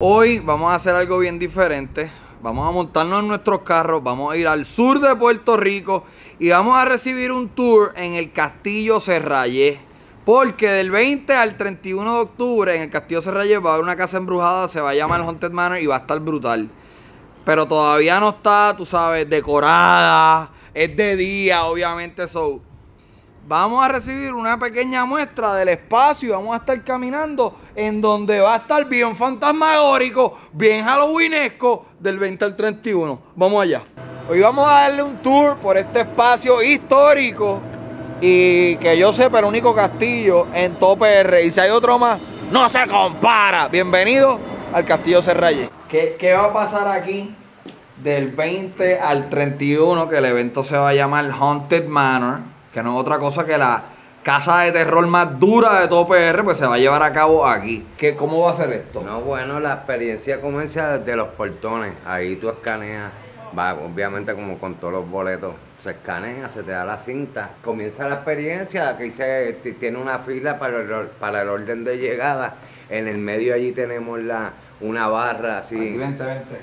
Hoy vamos a hacer algo bien diferente. Vamos a montarnos en nuestros carros, vamos a ir al sur de Puerto Rico y vamos a recibir un tour en el Castillo Serrayé. Porque del 20 al 31 de octubre en el Castillo Serrayé va a haber una casa embrujada, se va a llamar Haunted Manor y va a estar brutal. Pero todavía no está, tú sabes, decorada, es de día, obviamente, so vamos a recibir una pequeña muestra del espacio y vamos a estar caminando en donde va a estar bien fantasmagórico, bien halloweenesco del 20 al 31. Vamos allá. Hoy vamos a darle un tour por este espacio histórico y que yo sepa el único castillo en todo PR. Y si hay otro más, no se compara. Bienvenido al Castillo Serralle. ¿Qué, ¿Qué va a pasar aquí del 20 al 31? Que el evento se va a llamar Haunted Manor que no es otra cosa que la casa de terror más dura de todo PR, pues se va a llevar a cabo aquí. ¿Qué, ¿Cómo va a ser esto? No, bueno, la experiencia comienza desde los portones. Ahí tú escaneas, va, obviamente como con todos los boletos. Se escanea, se te da la cinta. Comienza la experiencia, que se, tiene una fila para el, para el orden de llegada. En el medio allí tenemos la, una barra así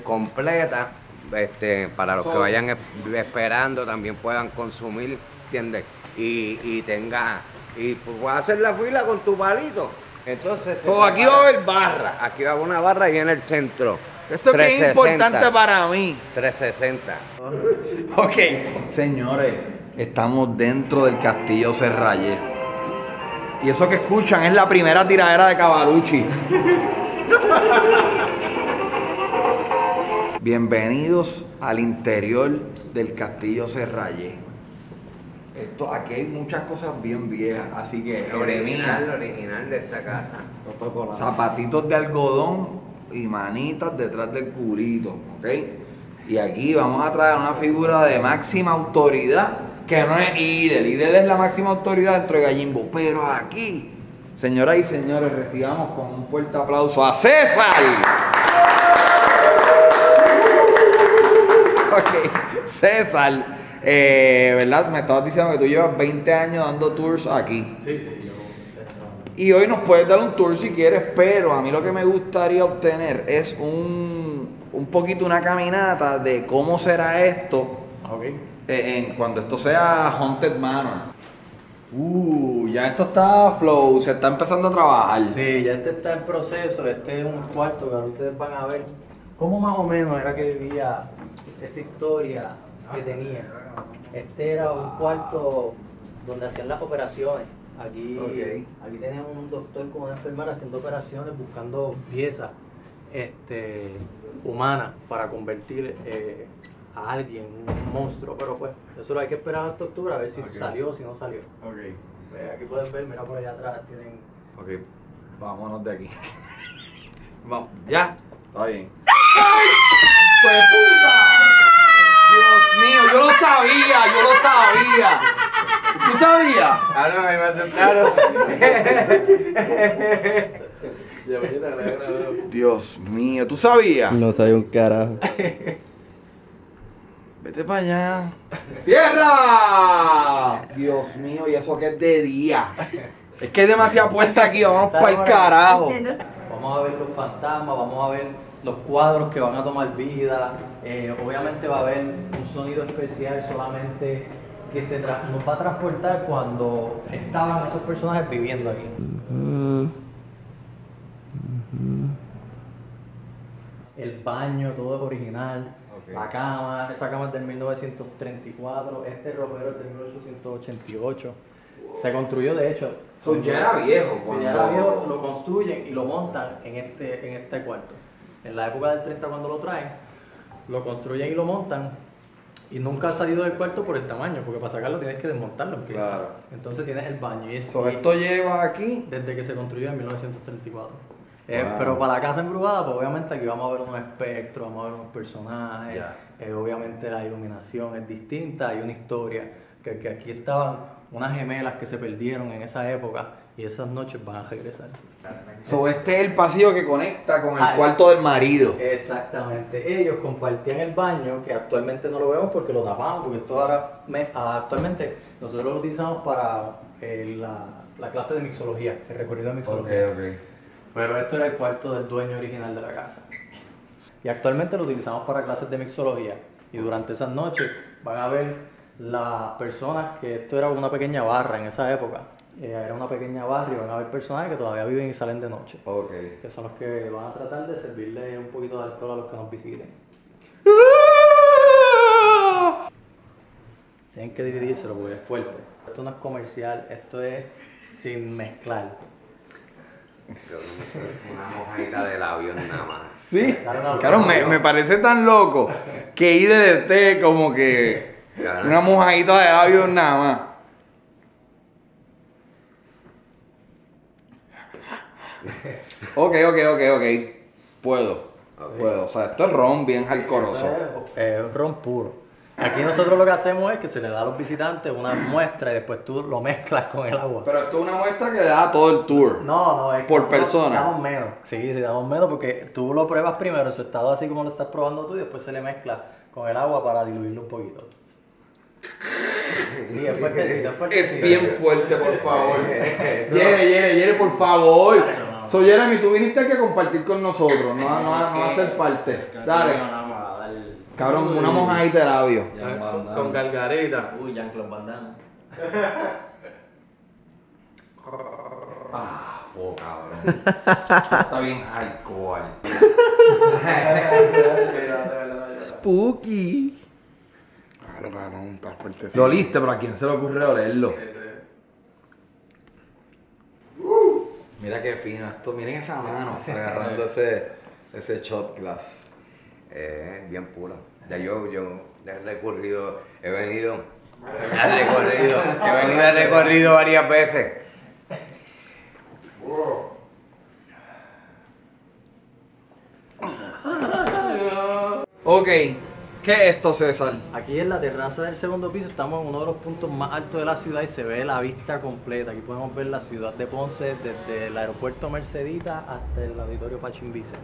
completa. Este, para los que vayan esperando también puedan consumir, ¿entiendes? y, tenga, y pues a hacer la fila con tu palito. Entonces, aquí va a haber barra. Aquí va a haber una barra y en el centro. Esto es importante para mí. 360. ok, señores, estamos dentro del castillo Serralle. Y eso que escuchan es la primera tiradera de Cavalucci. Bienvenidos al interior del castillo Serralle. Esto, aquí hay muchas cosas bien viejas, así que el original, original de esta casa. Zapatitos de algodón y manitas detrás del curito, ¿ok? Y aquí vamos a traer una figura de máxima autoridad, que no es Idel. Idel es la máxima autoridad dentro de Gallimbo. Pero aquí, señoras y señores, recibamos con un fuerte aplauso a César. César eh, ¿Verdad? Me estabas diciendo que tú llevas 20 años dando tours aquí. Sí, sí, yo. Y hoy nos puedes dar un tour si quieres, pero a mí lo que me gustaría obtener es un, un poquito una caminata de cómo será esto okay. Eh, en, cuando esto sea Haunted Manor. Uh, ya esto está flow, se está empezando a trabajar. Sí, ya este está en proceso, este es un cuarto que ahora ustedes van a ver cómo más o menos era que vivía esa historia que tenía. Este era un cuarto donde hacían las operaciones. Aquí, aquí tenemos un doctor con una enfermera haciendo operaciones, buscando piezas este, humanas para convertir eh, a alguien en un monstruo. Pero pues, eso lo hay que esperar hasta octubre a ver si salió o si no salió. Okay. Pues, aquí pueden ver, mira por allá atrás, tienen. Ok, vámonos de aquí. Vamos, ya, está bien. ¡Pues puta! Dios mío, yo lo sabía, yo lo sabía. ¿Tú sabías? Ah, no, me asustaron. Dios mío, ¿tú sabías? No sabía un carajo. Vete para allá. ¡Cierra! Dios mío, y eso que es de día. Es que hay demasiada puesta aquí, vamos para el carajo. Vamos a ver los fantasmas, vamos a ver los cuadros que van a tomar vida. Eh, obviamente va a haber un sonido especial solamente que se nos va a transportar cuando estaban esos personajes viviendo aquí. El baño, todo es original. La cama, esa cama es del 1934, este ropero es del 1888. Se construyó de hecho. ya era viejo. ya era viejo, lo construyen y lo montan en este, en este cuarto en la época del 30 cuando lo traen, lo construyen y lo montan y nunca ha salido del cuarto por el tamaño, porque para sacarlo tienes que desmontarlo. Claro. Entonces tienes el baño. Y, esto lleva aquí. Desde que se construyó en 1934. Eh, pero para la casa embrujada, pues obviamente aquí vamos a ver unos espectros, vamos a ver unos personajes. Eh, obviamente la iluminación es distinta, hay una historia. Que, que aquí estaban unas gemelas que se perdieron en esa época y esas noches van a regresar. So, este es el pasillo que conecta con el ah, cuarto del marido. Exactamente. Ellos compartían el baño, que actualmente no lo vemos porque lo tapamos, porque esto ahora ah, actualmente nosotros lo utilizamos para eh, la, clase de mixología, el recorrido de mixología. Pero esto era el cuarto del dueño original de la casa. Y actualmente lo utilizamos para clases de mixología. Y durante esas noches van a ver las personas que esto era una pequeña barra en esa época. Eh, era una pequeña barra y van a ver personas que todavía viven y salen de noche. Ok. Que son los que van a tratar de servirle un poquito de alcohol a los que nos visiten. Tienen que dividírselo porque es fuerte. Esto no es comercial, esto es sin mezclar. Yo no sé, Una mojadita de labios nada más. Sí, Claro, me, me parece tan loco que ir de té como que una mojadita de labios nada más. Ok, ok, ok, ok. Puedo. Puedo. O sea, esto es ron bien jalcoroso. es ron puro. Aquí nosotros lo que hacemos es que se le da a los visitantes una muestra y después tú lo mezclas con el agua. Pero esto es una muestra que da todo el tour. No, no, es que Por persona. Damos menos. Sí, sí, damos menos porque tú lo pruebas primero en su estado así como lo estás probando tú y después se le mezcla con el agua para diluirlo un poquito. Sí, es fuertecito, es Es fuertecito. bien fuerte, por favor. Yere, Yere, Yere, por favor. So, Jeremy, tú viniste aquí a compartir con nosotros, no, a- no, a- no a ser parte. Dale. Cabrón, una mojadita de labio. Con, con gargarita. Uy, Jean-Claude Van Damme. Ah, fo, cabrón. Está bien alcohol. Spooky. Claro, cabrón, está fuerte. Lo oliste, pero ¿a quién se le ocurre olerlo? Mira qué fino esto, miren esa mano agarrando ese, ese shot glass. Eh, bien puro. Ya yo, yo he recorrido, he venido, he recorrido, he venido, he recorrido varias veces. Ok, ¿qué es esto, César? Aquí en la terraza del segundo piso estamos en uno de los puntos más altos de la ciudad y se ve la vista completa. Aquí podemos ver la ciudad de Ponce desde el aeropuerto Mercedita hasta el auditorio Pachín Vicens.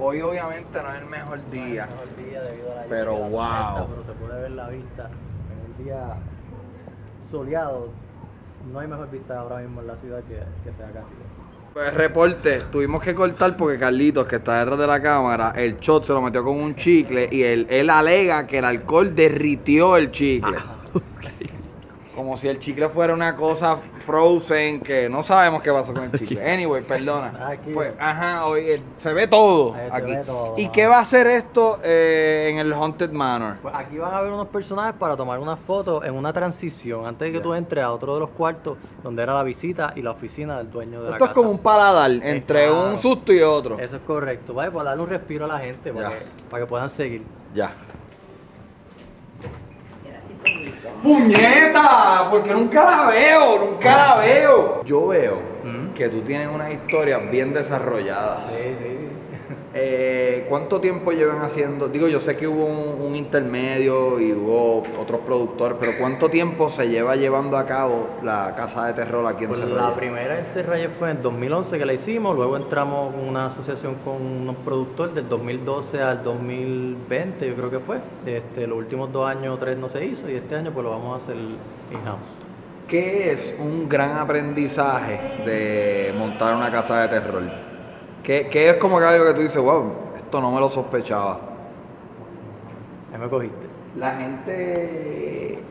Hoy obviamente no es el mejor No es día. el mejor día debido a la Pero, la wow. Pero se puede ver la vista en un día soleado. No hay mejor vista ahora mismo en la ciudad que, que sea acá. Pues reporte, tuvimos que cortar porque Carlitos, que está detrás de la cámara, el shot se lo metió con un chicle y él, él alega que el alcohol derritió el chicle. Como si el chicle fuera una cosa frozen que no sabemos qué pasó con el chicle. Anyway, perdona. Aquí. Pues, ajá, oye, se ve todo Ahí se aquí. ve todo, ¿Y ajá. qué va a hacer esto eh, en el Haunted Manor? Pues aquí van a ver unos personajes para tomar una foto en una transición antes de que tú entres a otro de los cuartos donde era la visita y la oficina del dueño de la Esto es como un paladar entre claro. un susto y otro. Eso es correcto, ¿vale? Para darle un respiro a la gente, para, Ya. que, para que puedan seguir. Ya. ¡Puñeta! Porque nunca la veo, nunca la veo. Yo veo ¿Mm? que tú tienes una historia bien desarrollada. Sí, sí. Eh, ¿Cuánto tiempo llevan haciendo? Digo, yo sé que hubo un, un intermedio y hubo otros productores, pero ¿cuánto tiempo se lleva llevando a cabo la casa de terror aquí en Pues la primera en Serrayes fue en 2011 que la hicimos, luego entramos con una asociación con unos productores del 2012 al 2020, yo creo que fue. Este, los últimos dos años o tres no se hizo y este año pues lo vamos a hacer in-house. ¿Qué es un gran aprendizaje de montar una casa de terror? ¿Qué, qué es como que algo que tú dices, wow, esto no me lo sospechaba? Ahí me cogiste. La gente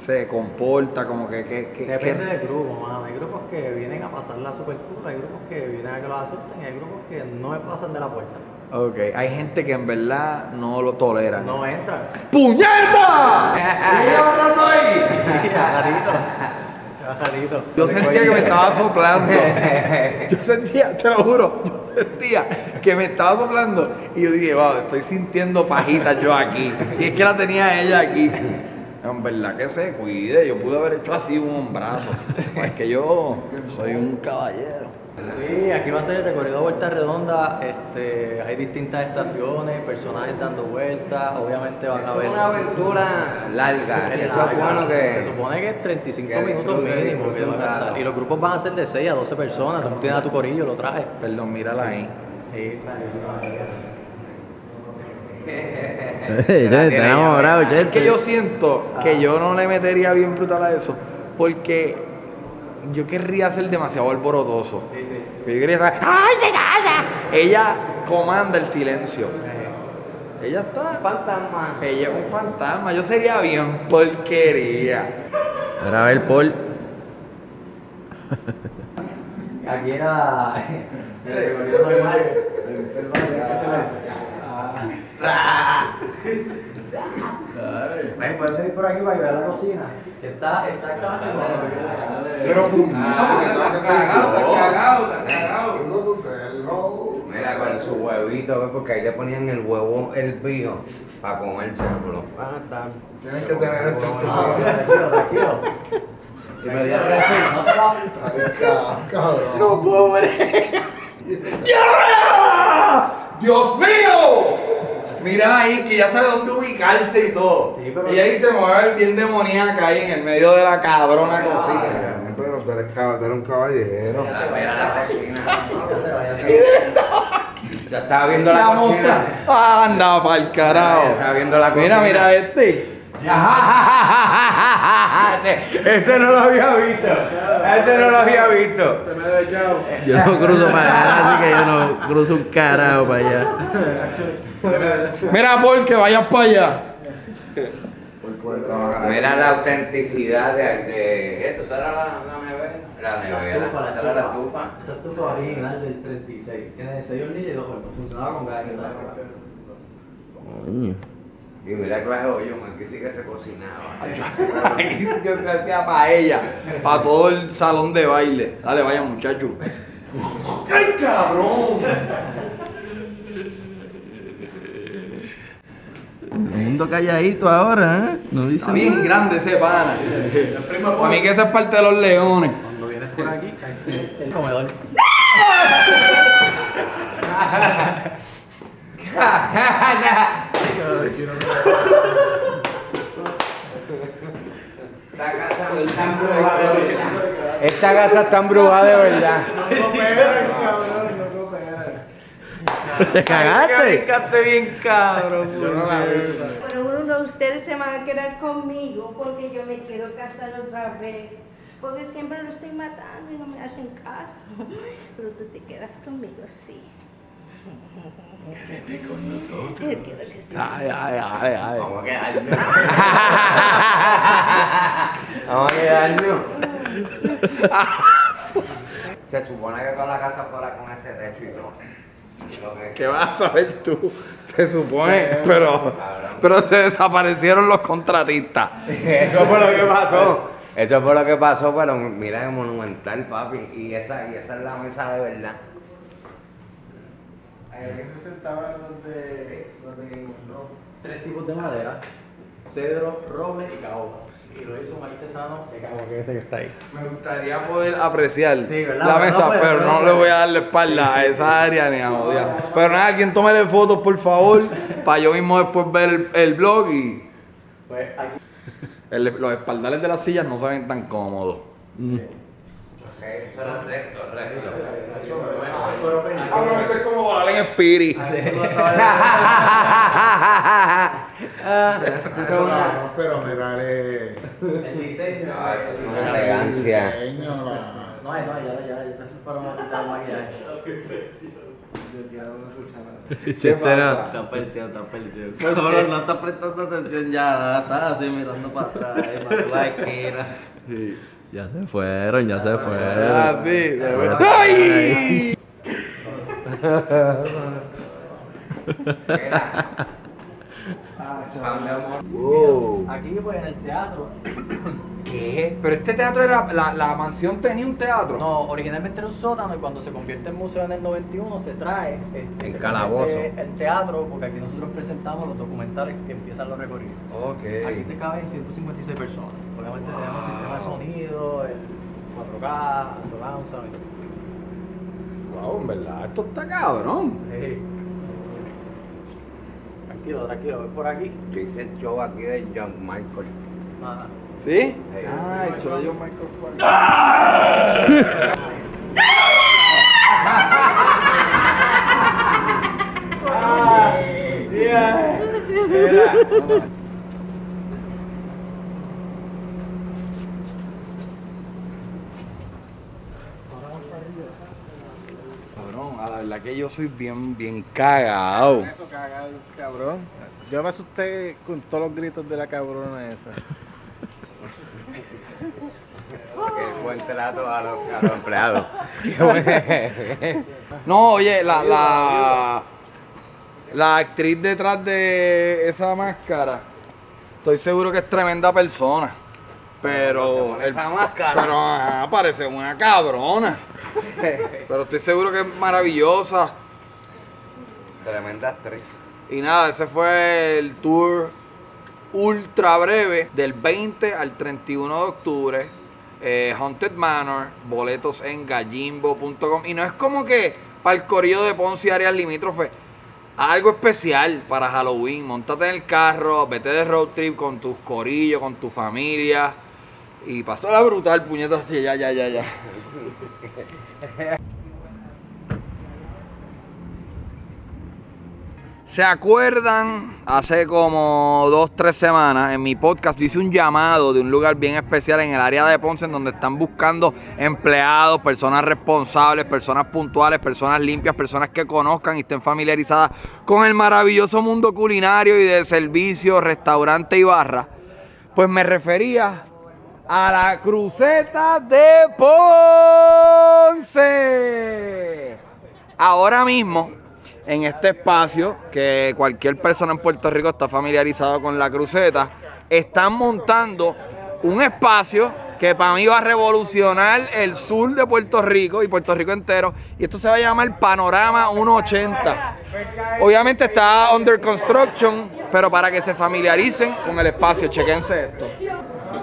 se comporta como que... que, que- Depende que- del grupo, mano. Hay grupos que vienen a pasarla super cool, hay grupos que vienen a que los asusten y hay grupos que no me pasan de la puerta. Ok, hay gente que en verdad no lo tolera. No entran. ¡Puñeta! ¿Qué lleva tanto ahí? Bajadito. Yo sentía que me estaba soplando. Yo sentía, te lo juro, yo sentía que me estaba soplando. Y yo dije, wow, estoy sintiendo pajitas yo aquí. Y es que la tenía ella aquí. En verdad que se cuide, yo pude haber hecho así un hombrazo. Es que yo soy un caballero. Sí, aquí va a ser el recorrido de vuelta redonda. Este, hay distintas estaciones, personajes dando vueltas. Obviamente van a Es ver. una aventura larga. Es Eso larga. es bueno Se que. supone que es 35 que minutos mínimo que van a estar. Y los grupos van a ser de 6 a 12 personas. Tú tienes a tu corillo, lo traes. Perdón, mírala ahí. Sí, La enamorado, Es que yo siento que yo no le metería bien brutal a eso. Porque yo querría ser demasiado alborotoso. Sí, sí. Y grita, ¡ay, ay, ay, ay! Ella comanda el silencio. Ella está. Fantasma. Ella es un fantasma. Yo sería bien porquería. Era a ver, Paul. Aquí era. Ven, puedes venir por aquí para ver la cocina. Que está exactamente lo que yo Pero Mira, con su huevito, ¿ves? porque ahí le ponían el huevo hervido para comérselo. Ah, está. Tienes que tener esto Tranquilo, tranquilo. Y me di a reacción, no cabrón. No puedo ver. ¡Ya! ¡Dios mío! Mira ahí que ya sabe dónde ubicarse y todo. Sí, pero- Y ahí se a ver bien demoníaca ahí en el medio de la cabrona cocina. Pero tú eres, cab- un caballero. Ya se ve la cocina. Ya se va, ya estaba viendo la, La cocina. Ah, anda pa'l carajo. Ya estaba viendo la Mira, mira este. ese, ese no lo había visto. Ese no lo había visto. Yo no cruzo para allá, así que yo no cruzo un carajo para allá. Mira, Paul, que vayas para allá. Mira la autenticidad de, de esto. ¿Esa era la, la nevera? La nevera. Esa era la estufa. Esa estufa original del 36. Tiene 6 hornillas y 2 hornos. Funcionaba con gas en esa época. Y mira que de hoyo, man, que sí que se cocinaba. Aquí se hacía para ella, para todo el salón de baile. Dale, vaya muchacho. ¡Ay, cabrón! El mundo calladito ahora, ¿eh? No dice Está bien nada. grande ese pana. Para mí que esa es parte de los leones. Cuando vienes por aquí, el, el comedor. Esta casa está embrujada de verdad. Esta casa está embrujada de verdad. ¿Te cagaste? bien cabrón. Pero uno de ustedes se van a quedar conmigo porque yo me quiero casar otra vez. Porque siempre lo estoy matando y no me hacen caso. Pero tú te quedas conmigo, sí. Quiero que sí. Ay, ay, ay, ay. Vamos a quedarnos. Vamos a quedarnos. Se supone que toda la casa fuera con ese techo y todo. Que- ¿Qué vas a saber tú? Se supone, pero, pero se desaparecieron los contratistas. Eso fue lo que pasó. Eso fue lo que pasó, pero mira el monumental, papi. Y esa, y esa es la mesa de verdad. Tres tipos de madera: cedro, roble y caoba. Y lo hizo un artesano de caoba, que ese que está ahí. Me gustaría poder apreciar la Pero no mesa, puede, pero pero no le puede. voy a dar la espalda a esa área ni a odiar. Pero nada, quien tome fotos, por favor, para yo mismo después ver el, el blog y Pues aquí. el- los espaldales de las sillas no se ven tan cómodos. Mm. Eso era recto, recto. Ah, bueno, eso es como volar en Spirit. No, pero mira el diseño. El la... No, no, ya, ya, ya se fueron a quitar maquillaje. Este no. Está perdido, está perdido. Cabrón, no está prestando atención ya, estás así mirando para atrás, para la esquina. Ya se fueron, ya se Ah, fueron. sí, de verdad. ¡Ay! Amor. Wow. Aquí, pues, en el teatro. ¿Qué? Pero este teatro era. La, la mansión tenía un teatro. No, originalmente era un sótano y cuando se convierte en museo en el 91 se trae este, se calabozo. el teatro, porque aquí nosotros presentamos los documentales que empiezan los recorridos. Aquí te caben 156 personas. Obviamente tenemos sistema de sonido, el 4K, surround sound y todo. Wow, en verdad, esto está cabrón. Sí. Tranquilo, tranquilo, ven por aquí. Yo hice el show aquí de John Michael. ¿Sí? Ah, el show de John Michael Ford. que yo soy bien, bien cagado. Eso cagado, cabrón. Yo me asusté con todos los gritos de la cabrona esa. Qué buen trato a los, a los empleados. No, oye, la, la, la actriz detrás de esa máscara, estoy seguro que es tremenda persona. Pero. el- esa máscara. Pero ajá, parece una cabrona. Pero estoy seguro que es maravillosa. Tremenda actriz. Y nada, ese fue el tour ultra breve del 20 al 31 de octubre. Eh, Haunted Manor, boletos en gallimbo.com. Y no es como que para el corrido de Ponce y áreas limítrofes. Algo especial para Halloween. Montate en el carro, vete de road trip con tus corillos, con tu familia. Y pasó la brutal, puñetas. Ya, ya, ya, ya. ¿Se acuerdan? Hace como dos, tres semanas en mi podcast hice un llamado de un lugar bien especial en el área de Ponce en donde están buscando empleados, personas responsables, personas puntuales, personas limpias, personas que conozcan y estén familiarizadas con el maravilloso mundo culinario y de servicio, restaurante y barra. Pues me refería a la cruceta de Ponce. Ahora mismo, en este espacio, que cualquier persona en Puerto Rico está familiarizado con la cruceta, están montando un espacio que para mí va a revolucionar el sur de Puerto Rico y Puerto Rico entero. Y esto se va a llamar Panorama 180. Obviamente está under construction, pero para que se familiaricen con el espacio, chequense esto.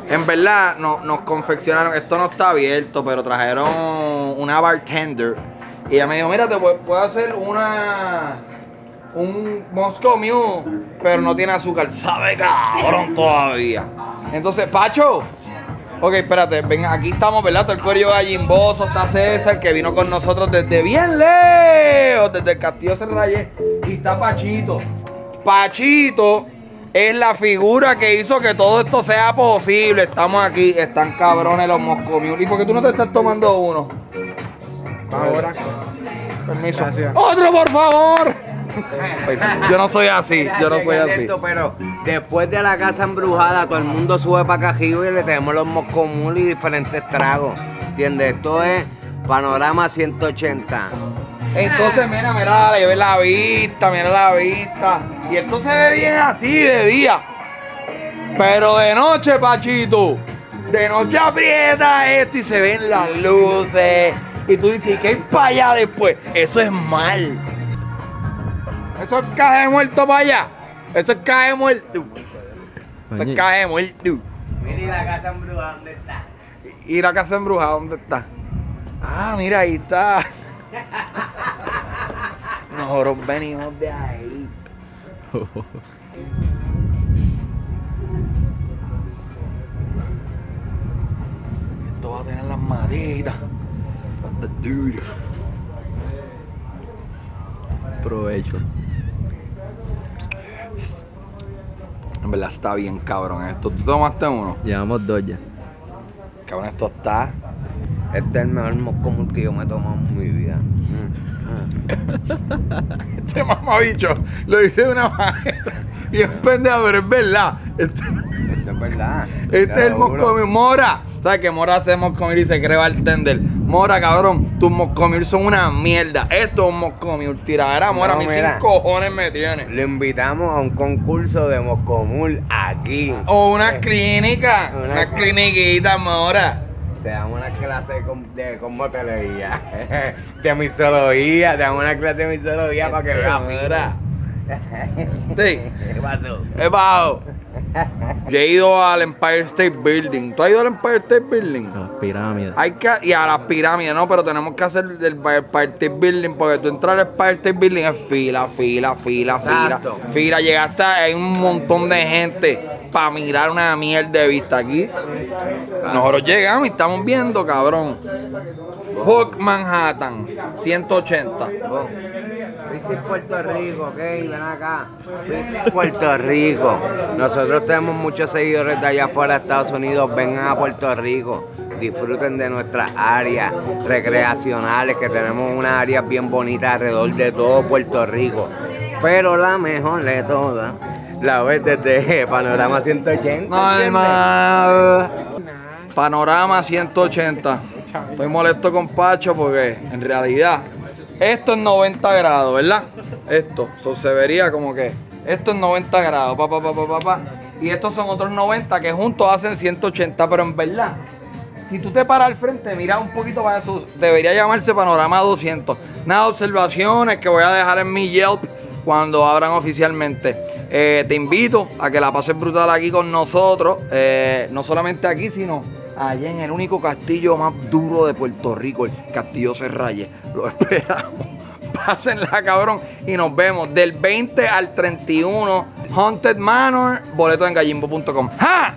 En verdad, no, nos confeccionaron, esto no está abierto, pero trajeron una bartender. Y ella me dijo, mira, te pu- puedo hacer una. Un Moscow Mule, pero no tiene azúcar. Sabe cabrón todavía. Entonces, Pacho. Ok, espérate, ven, aquí estamos, ¿verdad? Todo el corillo gallimboso, está César, que vino con nosotros desde bien lejos, desde el Castillo Serrayé. Y está Pachito. Pachito es la figura que hizo que todo esto sea posible. Estamos aquí, están cabrones los moscomios. ¿Y por qué tú no te estás tomando uno? Ahora. Permiso. Gracias. ¡Otro, por favor! Yo no soy así, yo no soy así. Pero después de la casa embrujada, todo el mundo sube para arriba y le tenemos los moscomul y diferentes tragos. ¿Entiendes? Esto es panorama 180. Entonces, mira, mira, le ve la vista, mira la vista. Y esto se ve bien así de día. Pero de noche, Pachito, de noche aprieta esto y se ven las luces. Y tú dices, ¿qué hay para allá después? Eso es mal. Eso es caje muerto para allá. Eso es caje muerto. Eso es caje muerto. Mira la casa embrujada, ¿dónde está? ¿Y la casa embrujada dónde está? Ah, mira, ahí está. Nosotros venimos de ahí. Esto va a tener las maletas. Va a estar duro. Provecho. Verdad está bien cabrón esto. ¿Tú tomaste uno? Llevamos dos ya. Cabrón, esto está. Este es el mejor moscomul que yo me he tomado en mi vida. Este mamabicho lo dice de una manera. Y es pendejo, pero es verdad. Este, es verdad. este es el moscomil. Mora. ¿Sabes que Mora hace moscomil y se cree bartender? Mora, cabrón, tus moscomil son una mierda. Esto es un moscomil. Tiradera, Mora, No, a mí sin cojones me tiene. Lo invitamos a un concurso de moscomul aquí. O una clínica. Una Una clínica. cliniquita, Mora. Te damos una clase de, de cómo te leía. De misología. Te damos una clase de misología para que veas. Mira. Sí. ¿Qué pasó? He bajado. Yo he ido al Empire State Building. ¿Tú has ido al Empire State Building? Pirámides. Hay que, y a las pirámides, no, pero tenemos que hacer el State Building porque tú entrar al State Building es fila, fila, fila, fila, Exacto. fila. Llegaste, hay un montón de gente para mirar una mierda de vista aquí. Nosotros llegamos y estamos viendo, cabrón. Fuck Manhattan, 180. Visit Puerto Rico, ok, ven acá. Visit Puerto Rico. Nosotros tenemos muchos seguidores de allá afuera de Estados Unidos. Vengan a Puerto Rico. Disfruten de nuestras áreas recreacionales, que tenemos unas áreas bien bonitas alrededor de todo Puerto Rico. Pero la mejor de todas, la ves desde Panorama 180. ¿entiendes? Normal. Panorama 180. Estoy molesto con Pacho porque en realidad esto es 90 grados, ¿verdad? Esto, so, se vería como que esto es 90 grados, pa, pa, pa, pa, pa, pa. Y estos son otros 90 que juntos hacen 180, pero en verdad, si tú te paras al frente, mira un poquito para eso, debería llamarse Panorama 200. Nada observaciones que voy a dejar en mi Yelp cuando abran oficialmente. Eh, te invito a que la pases brutal aquí con nosotros, eh, no solamente aquí, sino allá en el único castillo más duro de Puerto Rico, el Castillo Serralle. Lo esperamos. Pásenla, cabrón. Y nos vemos del 20 al 31. Haunted Manor, boleto en gallimbo.com. ¡Ja!